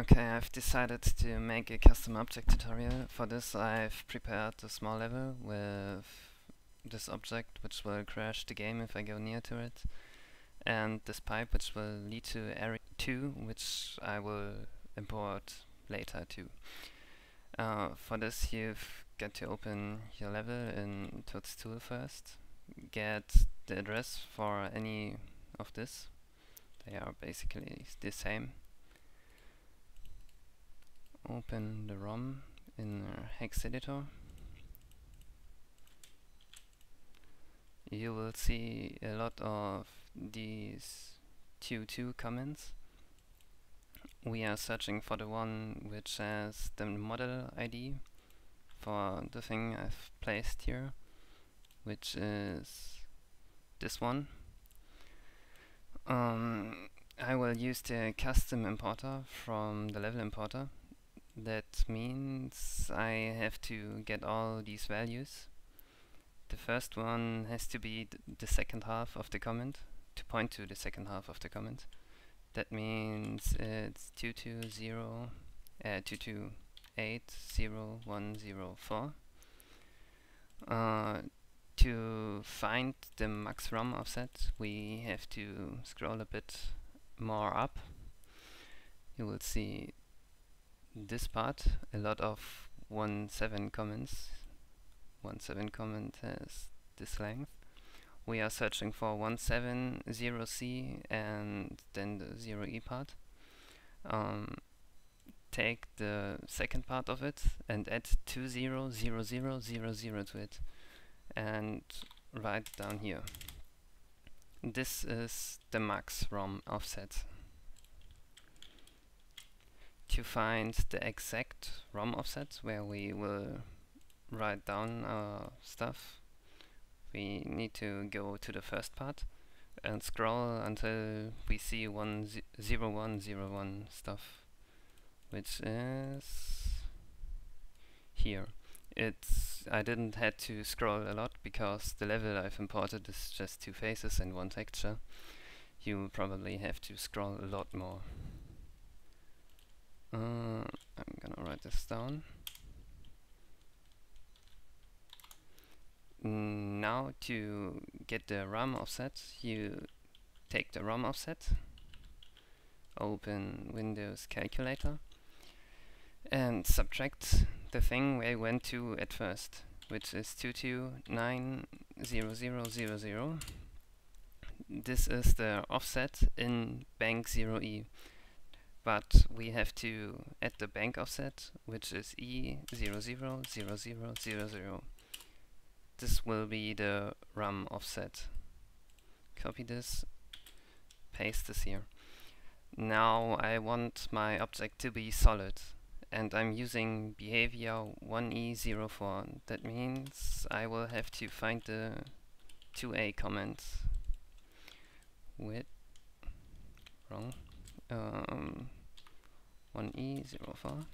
Okay, I've decided to make a custom object tutorial. For this I've prepared a small level with this object which will crash the game if I go near to it and this pipe which will lead to area 2 which I will import later too. Uh, for this you've got to open your level in Toad's Tool first, get the address for any of this, they are basically the same open the ROM in hex editor. You will see a lot of these 2.2 comments. We are searching for the one which has the model ID for the thing I've placed here which is this one. Um, I will use the custom importer from the level importer that means I have to get all these values. The first one has to be the second half of the comment, to point to the second half of the comment. That means it's 220, uh, 2280104. Uh, to find the max ROM offset, we have to scroll a bit more up. You will see this part a lot of 1.7 comments 1.7 comment has this length. We are searching for 170c and then the 0e part. Um, take the second part of it and add 200000 to it and write down here. This is the max ROM offset to find the exact ROM offset where we will write down our stuff. We need to go to the first part and scroll until we see 10101 stuff which is here. It's I didn't had to scroll a lot because the level I've imported is just two faces and one texture. You probably have to scroll a lot more uh, I'm gonna write this down. Now to get the ROM offset, you take the ROM offset, open Windows Calculator, and subtract the thing you went to at first, which is 2290000. This is the offset in bank 0e but we have to add the bank offset, which is E000000. This will be the RAM offset. Copy this, paste this here. Now I want my object to be solid and I'm using behavior 1E04. That means I will have to find the 2A comment with wrong um, 1E04.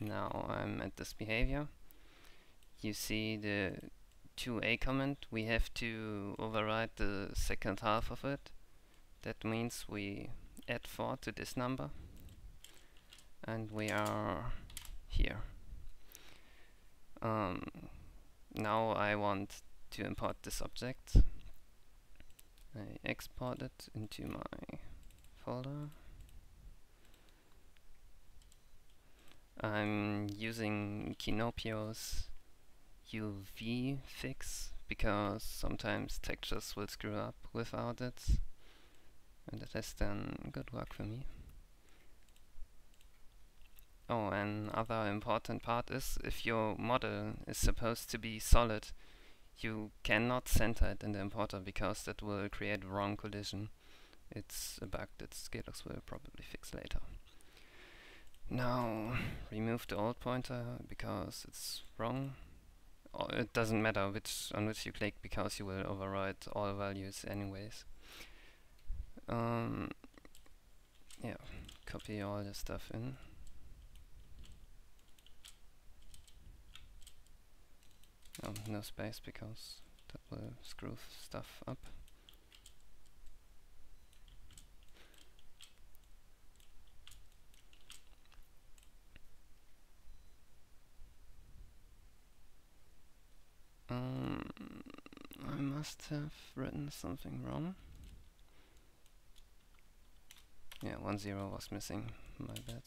Now I'm at this behavior. You see the 2A comment, we have to override the second half of it. That means we add 4 to this number and we are here. Um, now I want to import this object. I export it into my folder. Uh? I'm using Kinopio's UV fix because sometimes textures will screw up without it and it has done good work for me. Oh, and another important part is if your model is supposed to be solid, you cannot center it in the importer because that will create wrong collision. It's a bug that Skelux will probably fix later. Now remove the old pointer because it's wrong. It doesn't matter which on which you click because you will override all values anyways. Um, yeah, copy all the stuff in. Oh, no space because that will screw stuff up. Must have written something wrong. Yeah, one zero was missing, my bad.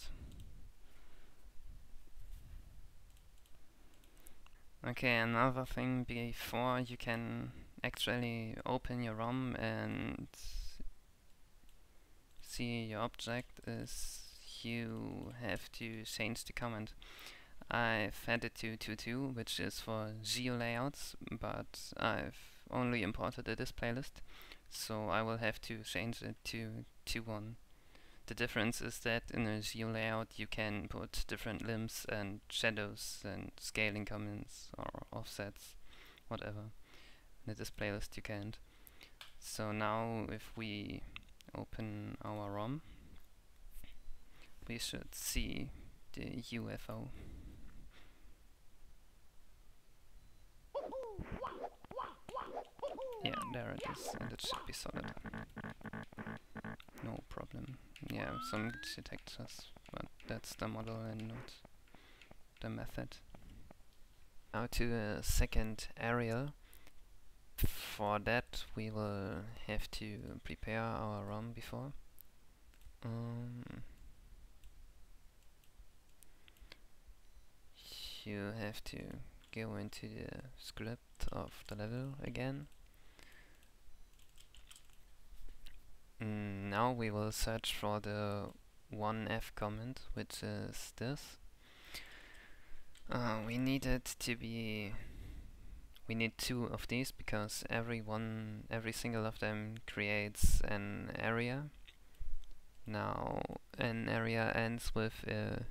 Okay, another thing before you can actually open your ROM and see your object is you have to change the comment. I've had it to 2.2, which is for geo layouts, but I've only imported a display list, so I will have to change it to 2.1. The difference is that in a geo layout you can put different limbs and shadows and scaling comments or offsets, whatever. In the display list you can't. So now if we open our ROM, we should see the UFO. Yeah, there it is, and it should be solid. No problem. Yeah, some detectors, but that's the model and not the method. Now to a second aerial. For that we will have to prepare our ROM before. Um, you have to go into the script of the level again. Mm, now we will search for the 1f comment, which is this. Uh, we need it to be we need two of these because every one every single of them creates an area. Now an area ends with a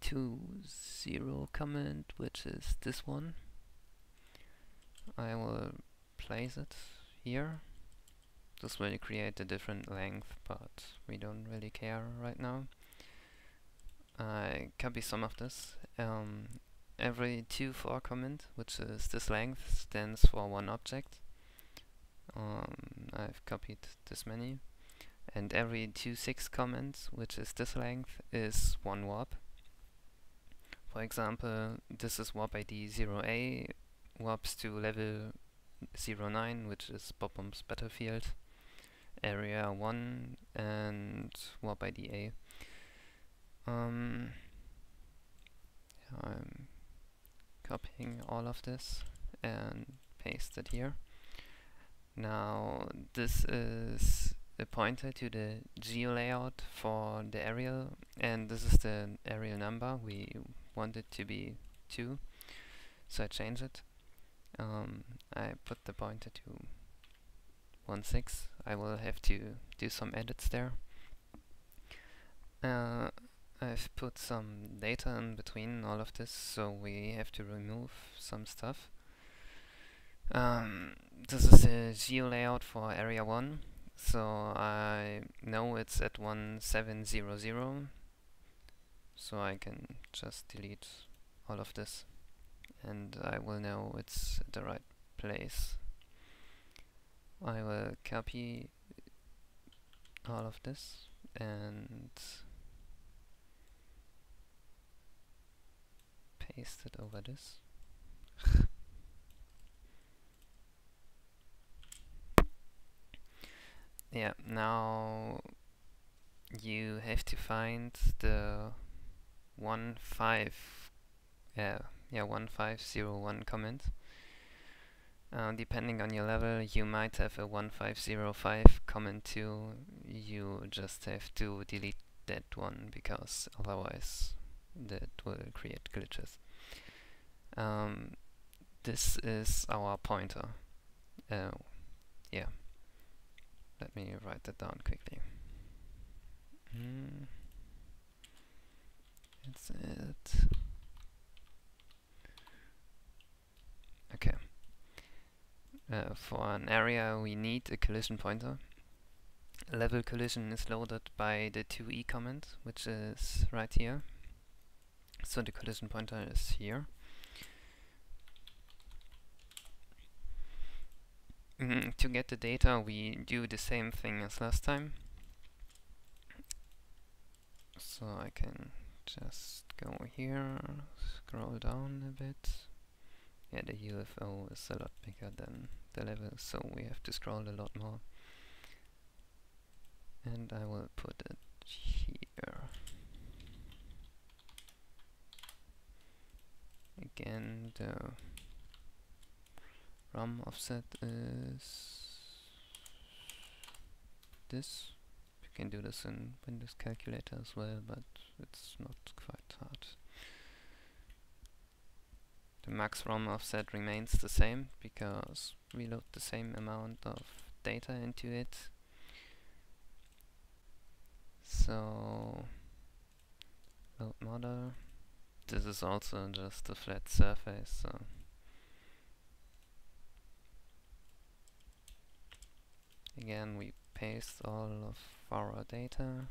2 0 comment which is this one. I will place it here this will create a different length but we don't really care right now. I copy some of this. Um, every 2 4 comment which is this length stands for one object. Um, I've copied this many. And every 2 6 comment which is this length is one warp. For example this is warp ID 0A warps to level 09 which is Bob-omb's battlefield area 1 and ID A um, I'm copying all of this and paste it here. Now this is a pointer to the geo layout for the aerial and this is the aerial number. We want it to be 2 so I change it. Um, I put the pointer to 1 6. I will have to do some edits there. Uh, I've put some data in between all of this, so we have to remove some stuff. Um, this is a geo layout for area 1, so I know it's at 1700, so I can just delete all of this, and I will know it's at the right place. I will copy all of this and paste it over this. yeah, now you have to find the one five uh, yeah one five zero one comment. Uh, depending on your level, you might have a 1505 comment too. You just have to delete that one because otherwise that will create glitches. Um, this is our pointer. Uh, yeah. Let me write that down quickly. Mm. That's it. Okay. Uh, for an area we need a collision pointer. Level collision is loaded by the 2e comment, which is right here. So the collision pointer is here. Mm, to get the data we do the same thing as last time. So I can just go here, scroll down a bit, yeah, the UFO is a lot bigger than the level, so we have to scroll a lot more. And I will put it here. Again, the ROM offset is this. You can do this in Windows Calculator as well, but it's not max ROM offset remains the same because we load the same amount of data into it. So load model. This is also just a flat surface. So again, we paste all of our data.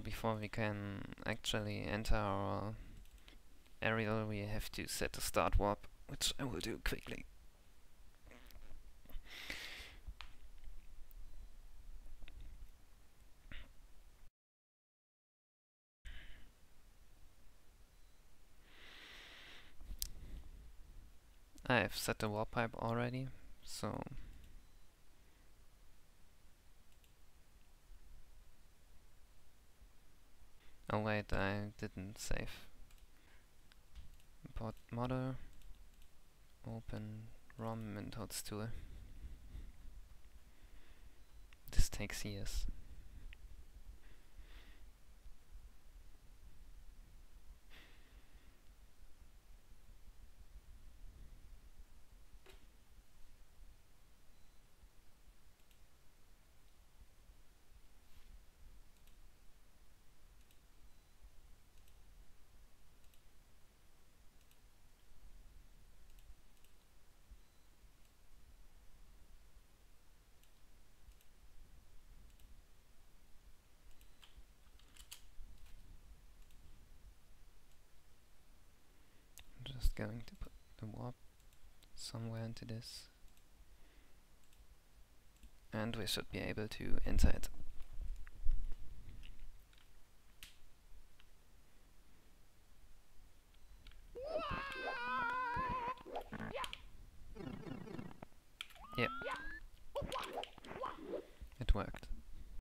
Before we can actually enter our aerial we have to set a start warp, which I will do quickly. I have set the warp pipe already, so Oh wait, I didn't save. Import model, open ROM and holds tool. This takes years. Going to put the warp somewhere into this and we should be able to enter it.